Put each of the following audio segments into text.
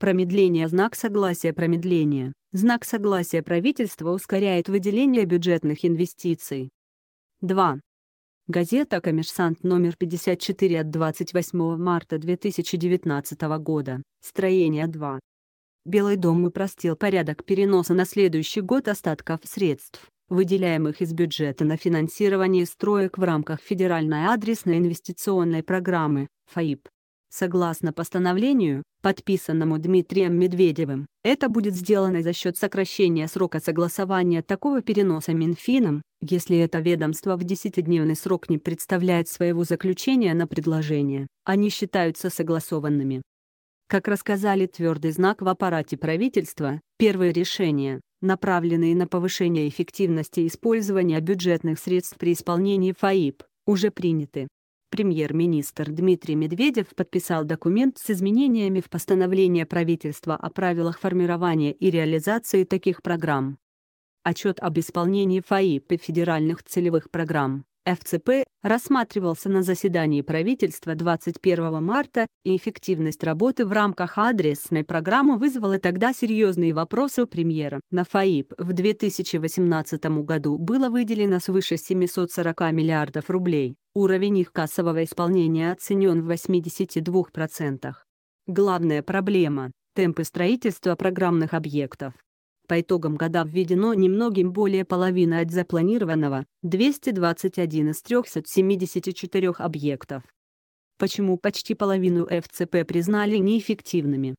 Промедление знак согласия промедление. Знак согласия правительства ускоряет выделение бюджетных инвестиций. 2. Газета «Коммерсант» номер 54 от 28 марта 2019 года. Строение 2. Белый дом упростил порядок переноса на следующий год остатков средств, выделяемых из бюджета на финансирование строек в рамках Федеральной адресной инвестиционной программы, ФАИП. Согласно постановлению, подписанному Дмитрием Медведевым, это будет сделано за счет сокращения срока согласования такого переноса Минфином, если это ведомство в 10-дневный срок не представляет своего заключения на предложение, они считаются согласованными. Как рассказали твердый знак в аппарате правительства, первые решения, направленные на повышение эффективности использования бюджетных средств при исполнении ФАИП, уже приняты. Премьер-министр Дмитрий Медведев подписал документ с изменениями в постановление правительства о правилах формирования и реализации таких программ. Отчет об исполнении ФАИП и федеральных целевых программ ФЦП рассматривался на заседании правительства 21 марта, и эффективность работы в рамках адресной программы вызвала тогда серьезные вопросы у премьера. На ФАИП в 2018 году было выделено свыше 740 миллиардов рублей, уровень их кассового исполнения оценен в 82%. Главная проблема – темпы строительства программных объектов. По итогам года введено немногим более половины от запланированного, 221 из 374 объектов. Почему почти половину ФЦП признали неэффективными?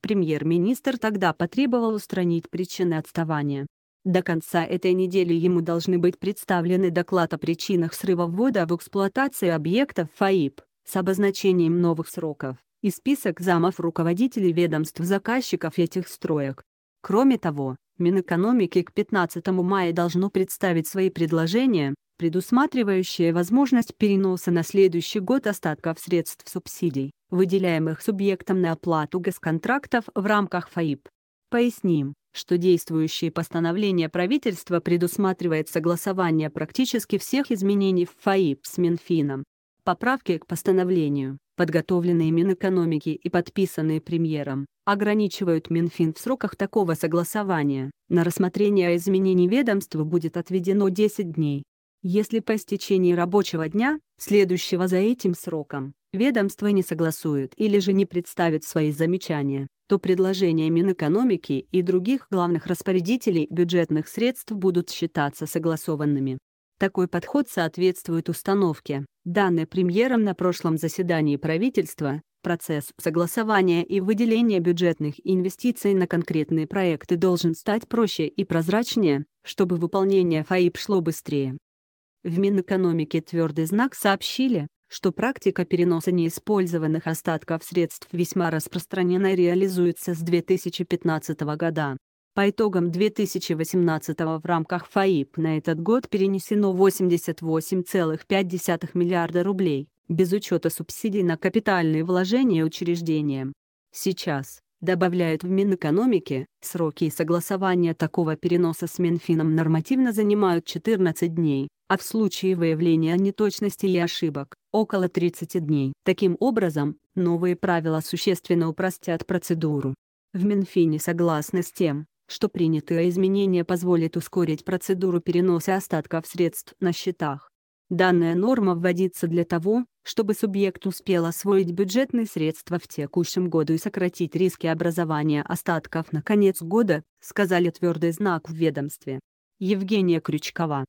Премьер-министр тогда потребовал устранить причины отставания. До конца этой недели ему должны быть представлены доклад о причинах срыва ввода в эксплуатацию объектов ФАИП с обозначением новых сроков и список замов руководителей ведомств заказчиков этих строек. Кроме того, Минэкономики к 15 мая должно представить свои предложения, предусматривающие возможность переноса на следующий год остатков средств субсидий, выделяемых субъектам на оплату госконтрактов в рамках ФАИП. Поясним, что действующее постановление правительства предусматривает согласование практически всех изменений в ФАИП с Минфином. Поправки к постановлению, подготовленные Минэкономики и подписанные премьером, ограничивают Минфин в сроках такого согласования. На рассмотрение изменений ведомства будет отведено 10 дней. Если по истечении рабочего дня, следующего за этим сроком, ведомство не согласует или же не представит свои замечания, то предложения Минэкономики и других главных распорядителей бюджетных средств будут считаться согласованными. Такой подход соответствует установке, данной премьером на прошлом заседании правительства, процесс согласования и выделения бюджетных инвестиций на конкретные проекты должен стать проще и прозрачнее, чтобы выполнение ФАИП шло быстрее. В Минэкономике «Твердый знак» сообщили, что практика переноса неиспользованных остатков средств весьма распространена и реализуется с 2015 года. По итогам 2018 в рамках ФАИП на этот год перенесено 88,5 миллиарда рублей, без учета субсидий на капитальные вложения учреждениям. Сейчас, добавляют в Минэкономике, сроки согласования такого переноса с Минфином нормативно занимают 14 дней, а в случае выявления неточностей и ошибок – около 30 дней. Таким образом, новые правила существенно упростят процедуру. В Минфине согласны с тем, что принятые изменения позволят ускорить процедуру переноса остатков средств на счетах. Данная норма вводится для того, чтобы субъект успел освоить бюджетные средства в текущем году и сократить риски образования остатков на конец года, сказали твердый знак в ведомстве. Евгения Крючкова